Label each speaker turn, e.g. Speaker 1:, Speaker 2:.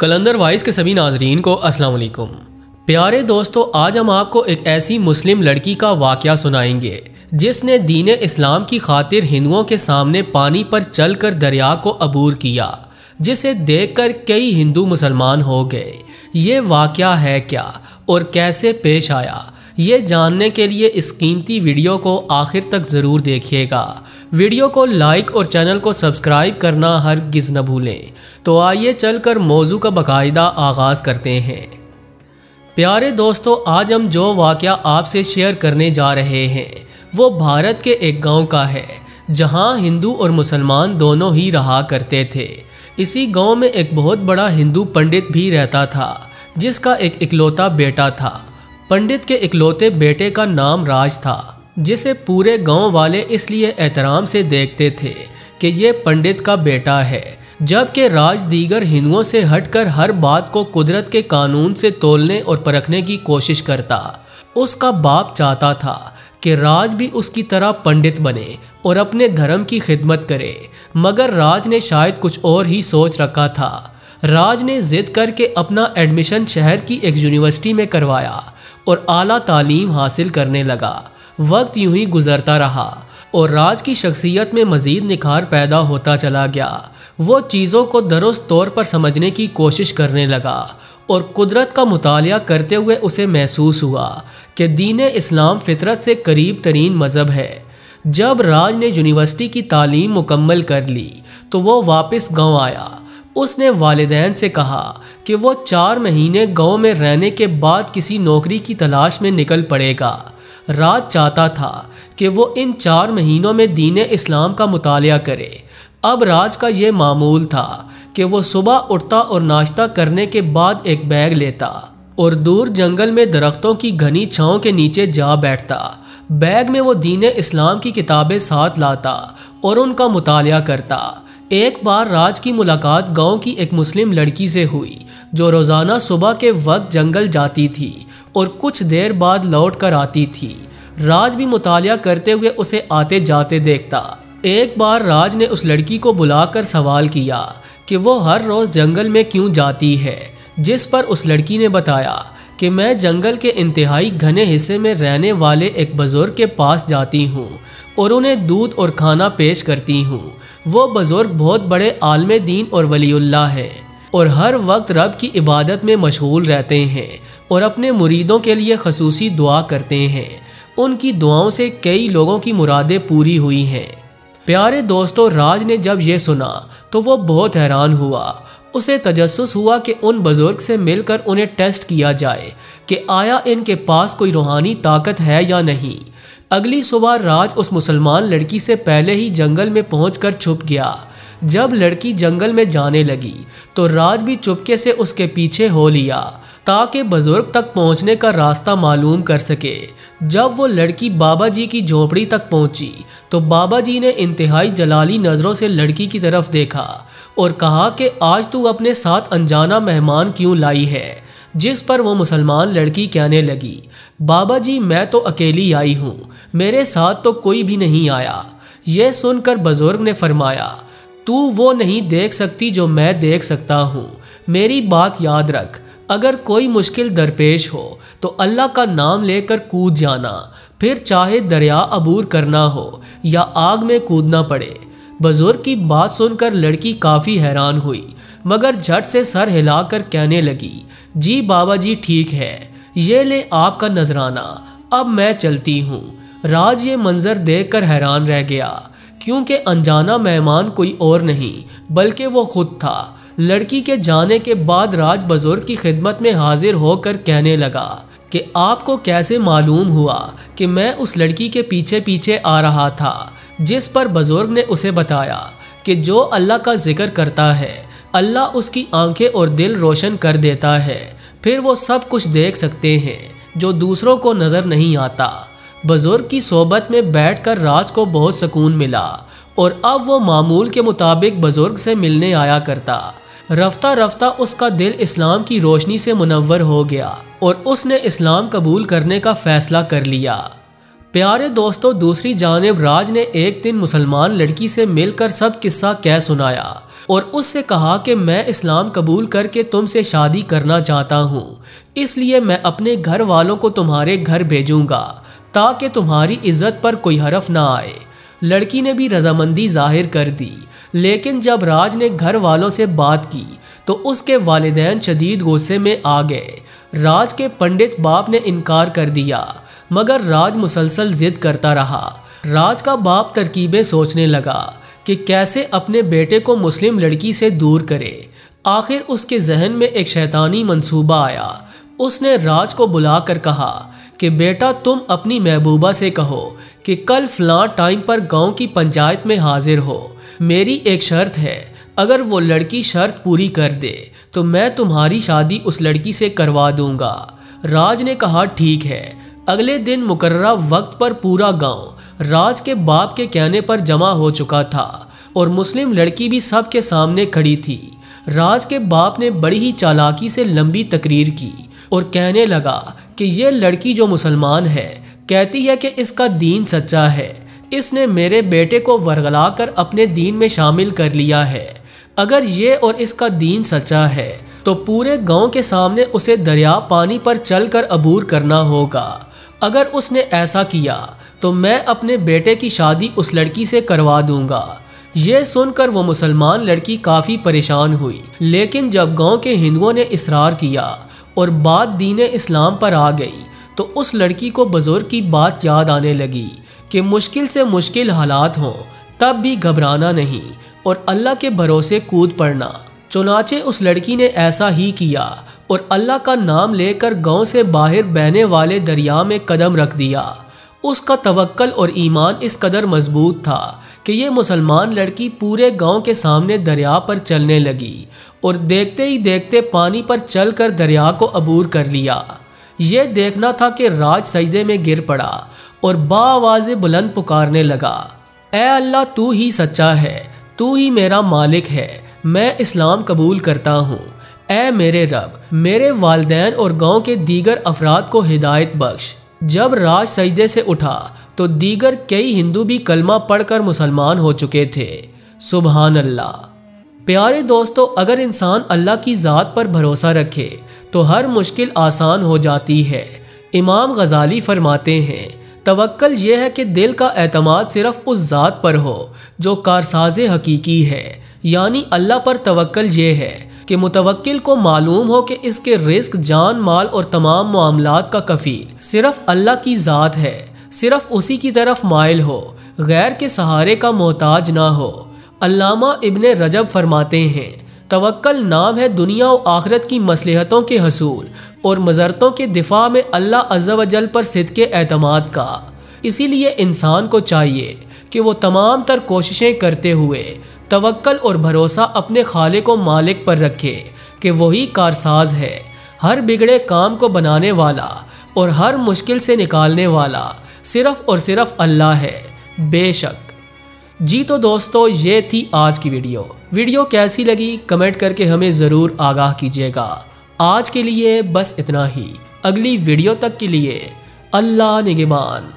Speaker 1: कलंदर vice के सभी नाजरीन को अस्सलाम वालेकुम। प्यारे दोस्तों, आज हम आपको एक ऐसी मुस्लिम लड़की का वाक़ सुनाएँगे, जिसने दीन इस्लाम की खातिर हिंदुओं के सामने पानी पर चलकर दरिया को अबूर किया, जिसे देखकर कई हिंदू मुसलमान हो गए। ये वाक़ है क्या और कैसे पेश आया? ये जानने के लिए इस कीमती वीडियो को आखिर तक ज़रूर देखिएगा। वीडियो को लाइक और चैनल को सब्सक्राइब करना हर गिज़ न भूलें। तो आइए चलकर मौजू का बाकायदा आगाज़ करते हैं। प्यारे दोस्तों, आज हम जो वाक़ आपसे शेयर करने जा रहे हैं, वो भारत के एक गाँव का है, जहाँ हिंदू और मुसलमान दोनों ही रहा करते थे। इसी गाँव में एक बहुत बड़ा हिंदू पंडित भी रहता था, जिसका एक इकलौता बेटा था। पंडित के इकलौते बेटे का नाम राज था। जिसे पूरे गाँव वाले इसलिए एहतराम से देखते थे कि ये पंडित का बेटा है, जबकि राज दीगर हिंदुओं से हटकर हर बात को कुदरत के कानून से तोलने और परखने की कोशिश करता। उसका बाप चाहता था कि राज भी उसकी तरह पंडित बने और अपने धर्म की खिदमत करे, मगर राज ने शायद कुछ और ही सोच रखा था। राज ने जिद करके अपना एडमिशन शहर की एक यूनिवर्सिटी में करवाया और आला तालीम हासिल करने लगा। वक्त यूँ ही गुजरता रहा और राज की शख्सियत में मज़ीद निखार पैदा होता चला गया। वो चीज़ों को दुरुस्त तौर पर समझने की कोशिश करने लगा और कुदरत का मुताल करते हुए उसे महसूस हुआ कि दीन इस्लाम फितरत से करीब तरीन मज़हब है। जब राज ने यूनिवर्सिटी की तालीम मुकम्मल कर ली तो वो वापस गाँव आया। उसने वालदेन से कहा कि वो चार महीने गाँव में रहने के बाद किसी नौकरी की तलाश में निकल पड़ेगा। राज चाहता था कि वो इन चार महीनों में दीन इस्लाम का मुताल करे। अब राज का ये मामूल था कि वो सुबह उठता और नाश्ता करने के बाद एक बैग लेता और दूर जंगल में दरख्तों की घनी छाँव के नीचे जा बैठता। बैग में वो दीन इस्लाम की किताबें साथ लाता और उनका मुताल करता। एक बार राज की मुलाकात गाँव की एक मुस्लिम लड़की से हुई, जो रोज़ाना सुबह के वक्त जंगल जाती थी। और कुछ देर बाद लौट कर आती थी। राज भी मुतालिया करते हुए उसे आते जाते देखता। एक बार राज ने उस लड़की को बुलाकर सवाल किया कि वो हर रोज़ जंगल में क्यों जाती है, जिस पर उस लड़की ने बताया कि मैं जंगल के इंतहाई घने हिस्से में रहने वाले एक बुज़ुर्ग के पास जाती हूँ और उन्हें दूध और खाना पेश करती हूँ। वो बुज़ुर्ग बहुत बड़े आलम दीन और वलीउल्लाह है। और हर वक्त रब की इबादत में मशगूल रहते हैं और अपने मुरीदों के लिए खसूसी दुआ करते हैं। उनकी दुआओं से कई लोगों की मुरादें पूरी हुई हैं। प्यारे दोस्तों, राज ने जब ये सुना तो वो बहुत हैरान हुआ। उसे तजस्स हुआ कि उन बुज़ुर्ग से मिलकर उन्हें टेस्ट किया जाए कि आया इनके पास कोई रूहानी ताकत है या नहीं। अगली सुबह राज उस मुसलमान लड़की से पहले ही जंगल में पहुंचकर छुप गया। जब लड़की जंगल में जाने लगी तो राज भी चुपके से उसके पीछे हो लिया, ताकि बुज़ुर्ग तक पहुँचने का रास्ता मालूम कर सके। जब वो लड़की बाबा जी की झोपड़ी तक पहुँची तो बाबा जी ने इंतहाई जलाली नज़रों से लड़की की तरफ़ देखा और कहा कि, आज तू अपने साथ अनजाना मेहमान क्यों लाई है? जिस पर वो मुसलमान लड़की कहने लगी बाबा जी मैं तो अकेली आई हूँ, मेरे साथ तो कोई भी नहीं आया। यह सुनकर बुज़ुर्ग ने फरमाया तू वो नहीं देख सकती जो मैं देख सकता हूँ। मेरी बात याद रख। अगर कोई मुश्किल दरपेश हो तो अल्लाह का नाम लेकर कूद जाना। फिर चाहे दरिया अबूर करना हो या आग में कूदना पड़े। बुज़ुर्ग की बात सुनकर लड़की काफ़ी हैरान हुई, मगर झट से सर हिलाकर कहने लगी, जी बाबा जी, ठीक है। ये ले आपका नजराना। अब मैं चलती हूँ। राज ये मंजर देखकर हैरान रह गया। क्योंकि अनजाना मेहमान कोई और नहीं, बल्कि वो खुद था। लड़की के जाने के बाद राज बुज़ुर्ग की खिदमत में हाजिर होकर कहने लगा कि आपको कैसे मालूम हुआ कि मैं उस लड़की के पीछे पीछे आ रहा था, जिस पर बुज़ुर्ग ने उसे बताया कि जो अल्लाह का ज़िक्र करता है, अल्लाह उसकी आँखें और दिल रोशन कर देता है। फिर वो सब कुछ देख सकते हैं, जो दूसरों को नज़र नहीं आता। बुज़ुर्ग की सोबत में बैठकर राज को बहुत सुकून मिला और अब वो मामूल के मुताबिक बुज़ुर्ग से मिलने आया करता। रफ्ता रफ्ता उसका दिल इस्लाम की रोशनी से मुनवर हो गया और उसने इस्लाम कबूल करने का फैसला कर लिया। प्यारे दोस्तों, दूसरी जानब राज ने एक दिन मुसलमान लड़की से मिलकर सब किस्सा कह सुनाया और उससे कहा कि मैं इस्लाम कबूल करके तुमसे शादी करना चाहता हूँ, इसलिए मैं अपने घर वालों को तुम्हारे घर भेजूँगा। ताकि तुम्हारी इज़्ज़त पर कोई हरफ ना आए। लड़की ने भी रजामंदी ज़ाहिर कर दी। लेकिन जब राज ने घर वालों से बात की तो उसके वालदेन शदीद गुस्से में आ गए। राज के पंडित बाप ने इनकार कर दिया, मगर राज मुसलसल जिद करता रहा। राज का बाप तरकीबें सोचने लगा कि कैसे अपने बेटे को मुस्लिम लड़की से दूर करे। आखिर उसके जहन में एक शैतानी मंसूबा आया। उसने राज को बुलाकर कहा कि बेटा तुम अपनी महबूबा से कहो कि कल फलां टाइम पर गाँव की पंचायत में हाजिर हो। मेरी एक शर्त है, अगर वो लड़की शर्त पूरी कर दे तो मैं तुम्हारी शादी उस लड़की से करवा दूँगा। राज ने कहा, ठीक है। अगले दिन मुकर्रा वक्त पर पूरा गाँव, राज के बाप के कहने पर जमा हो चुका था और मुस्लिम लड़की भी सबके सामने खड़ी थी। राज के बाप ने बड़ी ही चालाकी से लंबी तकरीर की और कहने लगा कि ये लड़की जो मुसलमान है, कहती है कि इसका दीन सच्चा है। इसने मेरे बेटे को वरगला कर अपने दीन में शामिल कर लिया है। अगर ये और इसका दीन सच्चा है तो पूरे गाँव के सामने उसे दरिया पानी पर चलकर अबूर करना होगा। अगर उसने ऐसा किया तो मैं अपने बेटे की शादी उस लड़की से करवा दूँगा। ये सुनकर वो मुसलमान लड़की काफ़ी परेशान हुई। लेकिन जब गाँव के हिंदुओं ने इसरार किया और बात दीन इस्लाम पर आ गई तो उस लड़की को बुज़ुर्ग की बात याद आने लगी कि मुश्किल से मुश्किल हालात हों, तब भी घबराना नहीं और अल्लाह के भरोसे कूद पड़ना। चुनाचे उस लड़की ने ऐसा ही किया और अल्लाह का नाम लेकर गाँव से बाहर बहने वाले दरिया में कदम रख दिया। उसका तवक्ल और ईमान इस कदर मज़बूत था कि ये मुसलमान लड़की पूरे गाँव के सामने दरिया पर चलने लगी और देखते ही देखते पानी पर चलकर दरिया को अबूर कर लिया। ये देखना था कि राज सजदे में गिर पड़ा और बावाज बुलंद पुकारने लगा, ए अल्लाह, तू ही सच्चा है, तू ही मेरा मालिक है, मैं इस्लाम कबूल करता हूँ। ए मेरे रब, मेरे वालदेन और गाँव के दीगर अफराद को हिदायत बख्श। जब राज सजदे से उठा तो दीगर कई हिंदू भी कलमा पढ़कर मुसलमान हो चुके थे। सुबहान अल्लाह प्यारे दोस्तों, अगर इंसान अल्लाह की ज़ात पर भरोसा रखे तो हर मुश्किल आसान हो जाती है। इमाम गजाली फरमाते हैं तवक्ल यह है कि दिल का एतमाद सिर्फ़ उस ज़ात पर हो, जो कारसाज हकीकी है। यानी अल्लाह पर तवक्ल ये है कि मुतवक्किल को मालूम हो कि इसके रिस्क जान, माल और तमाम मामला का कफील सिर्फ़ अल्लाह की ज़ात है। सिर्फ़ उसी की तरफ़ माइल हो, गैर के सहारे का मोहताज ना हो। अल्लामा इब्ने रजब फरमाते हैं तवक्ल नाम है दुनिया और आखरत की मसलहतों के हसूल और मजरतों के दिफा में अल्लाह अज्जल पर सिद के अतमाद का। इसीलिए इंसान को चाहिए कि वो तमाम तर कोशिशें करते हुए तवक्ल और भरोसा अपने खाले को मालिक पर रखे कि वही कारसाज है, हर बिगड़े काम को बनाने वाला और हर मुश्किल से निकालने वाला। सिर्फ़ और सिर्फ़ अल्लाह है। बेशक। जी तो दोस्तों, ये थी आज की वीडियो। वीडियो कैसी लगी, कमेंट करके हमें ज़रूर आगाह कीजिएगा। आज के लिए बस इतना ही। अगली वीडियो तक के लिए अल्लाह निगेबान।